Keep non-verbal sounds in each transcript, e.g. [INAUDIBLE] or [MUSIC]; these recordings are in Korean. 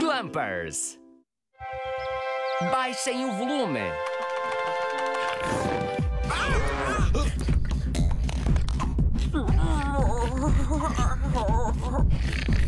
Glumpers! Baixem o volume! [LAUGHS]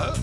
Ah!